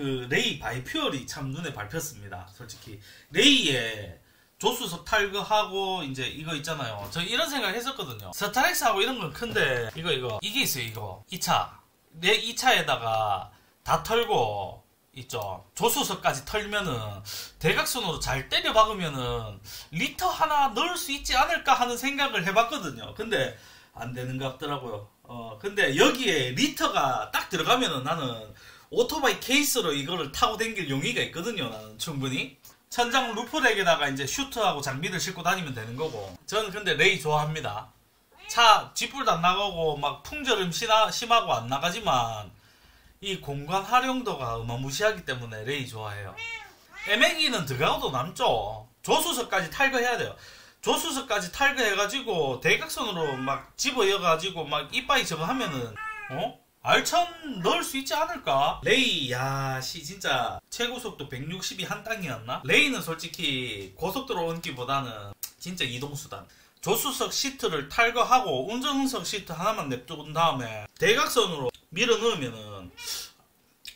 그 레이 bi-fuel이 참 눈에 밟혔습니다. 솔직히 레이의 조수석 탈거하고 이제 이거 있잖아요. 저 이런 생각 했었거든요. 스타렉스하고 이런 건 큰데 이거 이거 이게 있어요. 이거 2차 내 2차에다가 다 털고 있죠. 조수석까지 털면은 대각선으로 잘 때려 박으면은 리터 하나 넣을 수 있지 않을까 하는 생각을 해봤거든요. 근데 안 되는 것 같더라고요. 어 근데 여기에 리터가 딱 들어가면은 나는 오토바이 케이스로 이거를 타고 댕길 용의가 있거든요. 나는 충분히. 천장 roof rack에다가 이제 슈트하고 장비를 싣고 다니면 되는 거고. 저는 근데 레이 좋아합니다. 차 뒷불도 안 나가고 막 풍절음 심하, 심하고 안 나가지만 이 공간 활용도가 어마무시하기 때문에 레이 좋아해요. M&E는 들어가도 남죠. 조수석까지 탈거해야 돼요. 조수석까지 탈거해가지고 대각선으로 막 집어여가지고 막 이빠이 저거 하면은 어? R천 넣을 수 있지 않을까? 레이 야 씨 진짜 최고 속도 160이 한 땅이었나? 레이는 솔직히 고속도로 얹기보다는 진짜 이동수단 조수석 시트를 탈거하고 운전석 시트 하나만 냅둔 다음에 대각선으로 밀어 넣으면은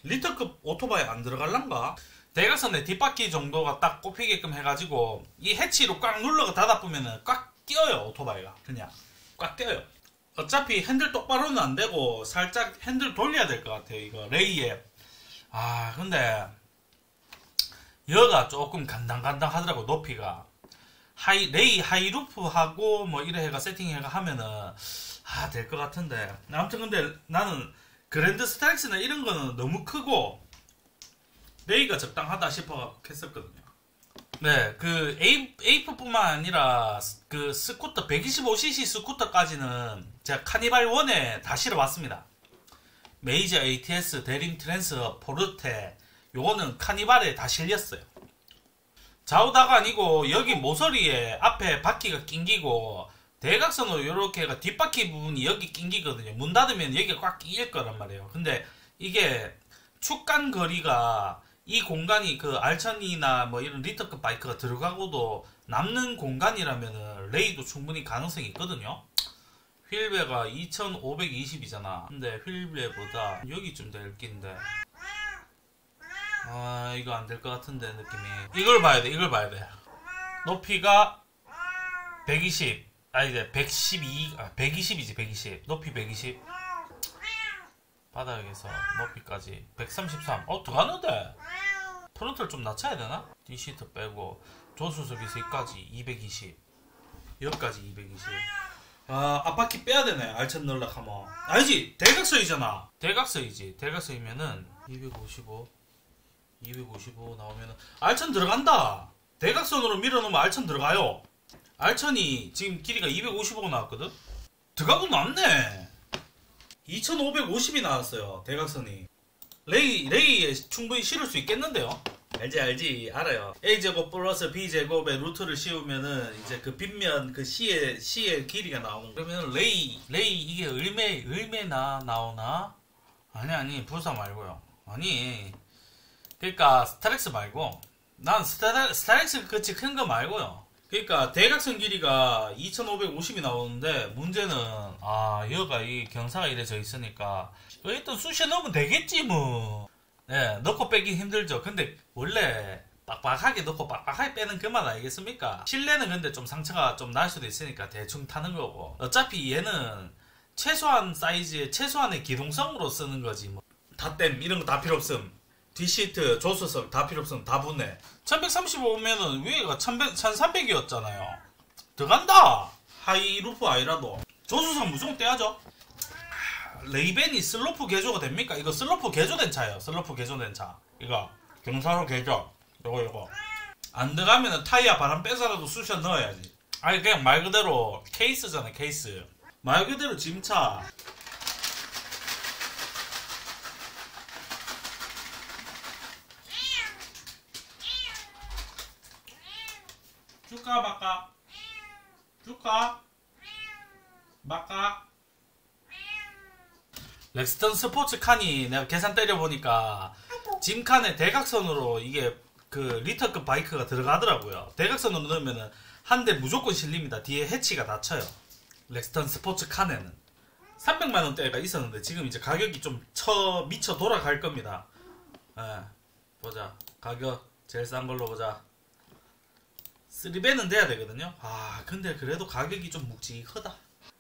리터급 오토바이 안 들어갈란가? 대각선에 뒷바퀴 정도가 딱 꼽히게끔 해가지고 이 해치로 꽉 눌러가 닫아 보면은 꽉 끼어요 오토바이가 그냥 꽉 끼어요 어차피 핸들 똑바로는 안 되고 살짝 핸들 돌려야 될 것 같아요 이거. 레이에 아 근데 여가 조금 간당간당 하더라고 높이가. high 레이 high roof하고 뭐 이래 해가 세팅해가 하면은 아 될 것 같은데. 아무튼 근데 나는 그랜드 스타렉스나 이런 거는 너무 크고 레이가 적당하다 싶어 했었거든요. 네, 그 A4뿐만 아니라 그 스쿠터 125cc 스쿠터까지는 제가 카니발 1에 다 실어봤습니다. 메이저 ATS, 대림 트랜스, 포르테 요거는 카니발에 다 실렸어요. 좌우다가 아니고 여기 모서리에 앞에 바퀴가 낑기고 대각선으로 이렇게가 뒷바퀴 부분이 여기 낑기거든요. 문 닫으면 여기가 꽉 끼일 거란 말이에요. 근데 이게 축간 거리가 이 공간이 그 알천이나 뭐 이런 리터급 바이크가 들어가고도 남는 공간이라면은 레이도 충분히 가능성이 있거든요. 휠베가 2520이잖아. 근데 휠베보다 여기쯤 될 낀데. 아, 이거 안 될 것 같은데, 느낌이. 이걸 봐야 돼, 이걸 봐야 돼. 높이가 120. 아니, 이제 112, 아, 120이지, 120. 높이 120. 바닥에서 높이까지 133. 어, 들어가는데? 프론트를 좀 낮춰야 되나? D시트 빼고, 조수석에서 여기까지 220. 여기까지 220. 아, 앞바퀴 빼야 되네. 알천 넣으려 하면. 아니지! 대각선이잖아. 대각선이지. 대각선이면은 255. 255 나오면은 알천 들어간다. 대각선으로 밀어놓으면 알천 들어가요. 알천이 지금 길이가 255 나왔거든? 들어가고 남네. 2550이 나왔어요. 대각선이. 레이, 레이에 충분히 실을 수 있겠는데요? 알지, 알지. 알아요. A제곱 플러스 B제곱의 루트를 씌우면은 이제 그 빗면 그 C의, C의 길이가 나오는 거. 그러면 레이, 레이 이게 을매, 을매나 나오나? 아니, 아니. 부사 말고요. 아니. 그러니까 스타렉스 말고 난 스타, 스타렉스 그치 큰 거 말고요. 그러니까 대각선 길이가 2550이 나오는데 문제는 아 여가 이 경사가 이래져 있으니까 일단 쑤셔 넣으면 되겠지 뭐. 네, 넣고 빼기 힘들죠. 근데 원래 빡빡하게 넣고 빡빡하게 빼는 그만 아니겠습니까? 실내는 근데 좀 상처가 좀 날 수도 있으니까 대충 타는 거고 어차피 얘는 최소한 사이즈의 최소한의 기동성으로 쓰는 거지 뭐. 다댐 이런 거 다 필요 없음. 뒷시트, 조수석 다 필요 없으면 다 붙네. 1135면은 위에가 1100, 1300이었잖아요. 들어간다! high roof 아니라도. 조수석 무조건 떼야죠. 레이벤이 슬로프 개조가 됩니까? 이거 슬로프 개조된 차예요. 슬로프 개조된 차. 이거. 경사로 개조. 요거, 요거. 안 들어가면 타이어 바람 빼서라도 쑤셔 넣어야지. 아니, 그냥 말 그대로 케이스잖아, 케이스. 말 그대로 짐차. 줄까 말까? 줄까? 말까? 렉스턴 스포츠 칸이 내가 계산 때려보니까 짐칸에 대각선으로 이게 그 리터급 바이크가 들어가더라고요. 대각선으로 넣으면은 한 대 무조건 실립니다. 뒤에 해치가 낮춰요. 렉스턴 스포츠 칸에는 300만 원대가 있었는데 지금 이제 가격이 좀 처 미쳐 돌아갈 겁니다. 예. 보자. 가격 제일 싼 걸로 보자. 3배는 돼야 되거든요. 아, 근데 그래도 가격이 좀 묵직하다.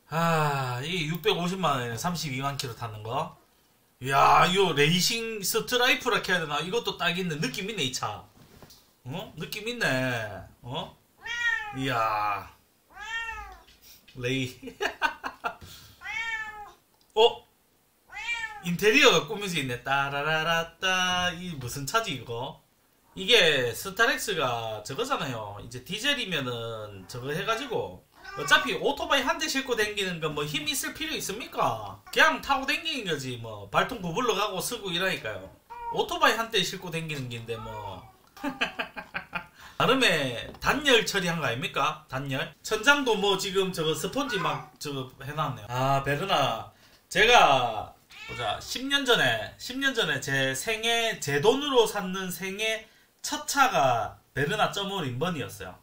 아, 이 650만 원에 32만 킬로 타는 거. 이야, 이거 레이싱 스트라이프라 해야 되나? 이것도 딱 있네. 느낌 있네, 이 차. 어? 느낌 있네. 어? 이야. 레이. 어? 인테리어가 꾸며져 있네. 따라라라따. 이 무슨 차지, 이거? 이게 스타렉스가 저거잖아요. 이제 디젤이면은 저거 해가지고 어차피 오토바이 한 대 싣고 댕기는 건 뭐 힘 있을 필요 있습니까? 그냥 타고 댕기는 거지 뭐 발통 부불러 가고 쓰고 이러니까요. 오토바이 한 대 싣고 댕기는 긴데 뭐 나름의 단열 처리한 거 아닙니까? 단열? 천장도 뭐 지금 저거 스펀지 막 저거 해놨네요. 아 베르나 제가 보자 10년 전에 10년 전에 제 생애 제 돈으로 샀는 생애 첫 차가 베르나 점올 인번이었어요.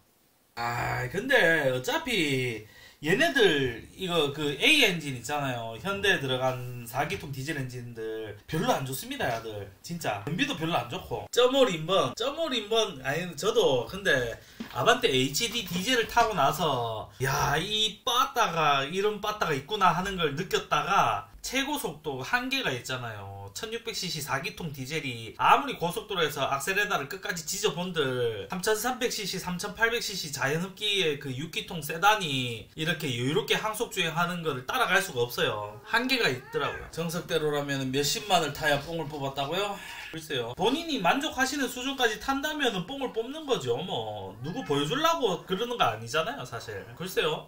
아 근데 어차피 얘네들 이거 그 A 엔진 있잖아요. 현대에 들어간 4기통 디젤 엔진들 별로 안 좋습니다, 야들. 진짜 연비도 별로 안 좋고. 점올 인번, 점올 인번 아니 저도 근데 아반떼 HD 디젤을 타고 나서 야 이 빠따가 이런 빠따가 있구나 하는 걸 느꼈다가 최고 속도 한계가 있잖아요. 1600cc 4기통 디젤이 아무리 고속도로에서 악셀레다를 끝까지 지져본들 3300cc, 3800cc 자연흡기의 그 6기통 세단이 이렇게 여유롭게 항속 주행하는 거를 따라갈 수가 없어요. 한계가 있더라고요. 정석대로라면 몇십만을 타야 뽕을 뽑았다고요? 글쎄요. 본인이 만족하시는 수준까지 탄다면 뽕을 뽑는 거죠. 뭐 누구 보여주려고 그러는 거 아니잖아요, 사실. 글쎄요.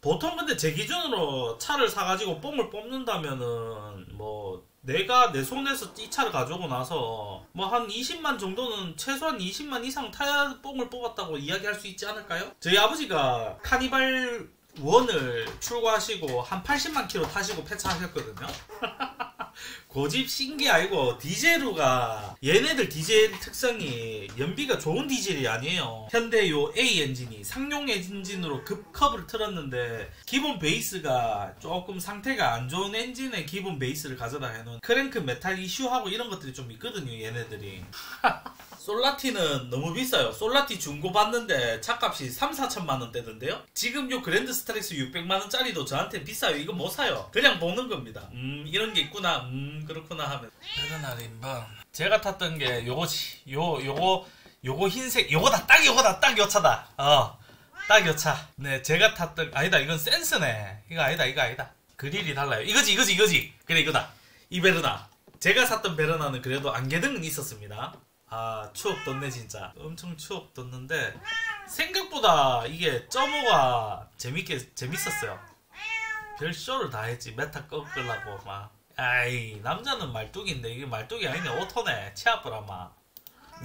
보통 근데 제 기준으로 차를 사가지고 뽕을 뽑는다면은 뭐 내가 내 손에서 이 차를 가져오고 나서 뭐 한 20만 정도는 최소한 20만 이상 타야 뽕을 뽑았다고 이야기할 수 있지 않을까요? 저희 아버지가 카니발 원을 출고하시고 한 80만 킬로 타시고 폐차하셨거든요. 고집 센 게 아니고 디젤루가 얘네들 디젤 특성이 연비가 좋은 디젤이 아니에요. 현대 요 A 엔진이 상용 엔진으로 급커브를 틀었는데 기본 베이스가 조금 상태가 안 좋은 엔진의 기본 베이스를 가져다 해놓은 크랭크 메탈 이슈하고 이런 것들이 좀 있거든요. 얘네들이. 솔라티는 너무 비싸요. 솔라티 중고 받는데 차값이 3, 4천만 원대던데요? 지금 요 그랜드 스타렉스 600만 원짜리도 저한테 비싸요. 이거 못 사요. 그냥 보는 겁니다. 음, 이런 게 있구나. 음, 그렇구나 하면. 베르나리 인번. 제가 탔던 게 요거지. 요, 요거, 요거 흰색, 요거다. 딱 요거다. 딱 요 차다. 어. 딱 요 차. 네, 제가 탔던, 아니다. 이건 센스네. 이거 아니다. 이거 아니다. 그릴이 달라요. 이거지, 이거지, 이거지. 그래, 이거다. 이 베르나. 제가 샀던 베르나는 그래도 안개등은 있었습니다. 아 추억 돋네 진짜. 엄청 추억 돋는데 생각보다 이게 점호가 재밌게 재밌었어요. 별 쇼를 다 했지. 메타 꺾으려고 막. 아이 남자는 말뚝인데 이게 말뚝이 아니네. 오토네. 치아프라마.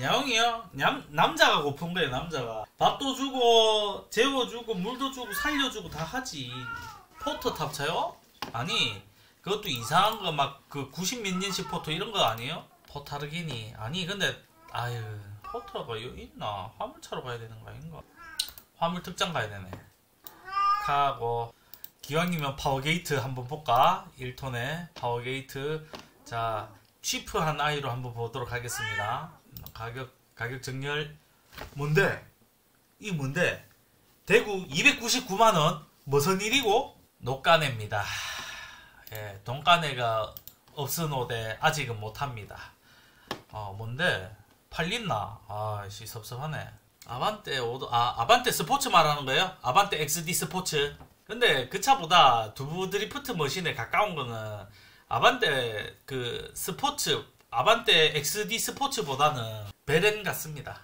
야옹이요? 남, 남자가 고픈 거예요 남자가. 밥도 주고 재워주고 물도 주고 살려주고 다 하지. 포터 탑 차요? 아니 그것도 이상한 거 막 그 90 몇 년씩 포터 이런 거 아니에요? 포타르기니. 아니 근데 아유 포터가 여기 있나? 화물차로 가야 되는 거 아닌가? 화물 특장 가야 되네. 가고 기왕이면 파워게이트 한번 볼까? 1톤에 파워게이트. 자 cheap한 아이로 한번 보도록 하겠습니다. 가격 가격 정렬 뭔데? 이 뭔데? 대구 299만원. 무슨 일이고? 녹가네입니다. 예, 돈가네가 없은 옷에 아직은 못합니다. 어 뭔데 팔린나? 아씨 섭섭하네. 아반떼 오도 아 아반떼 스포츠 말하는 거예요? 아반떼 XD 스포츠. 근데 그 차보다 두부 드리프트 머신에 가까운 거는 아반떼 그 스포츠 아반떼 XD 스포츠보다는 베렌 같습니다.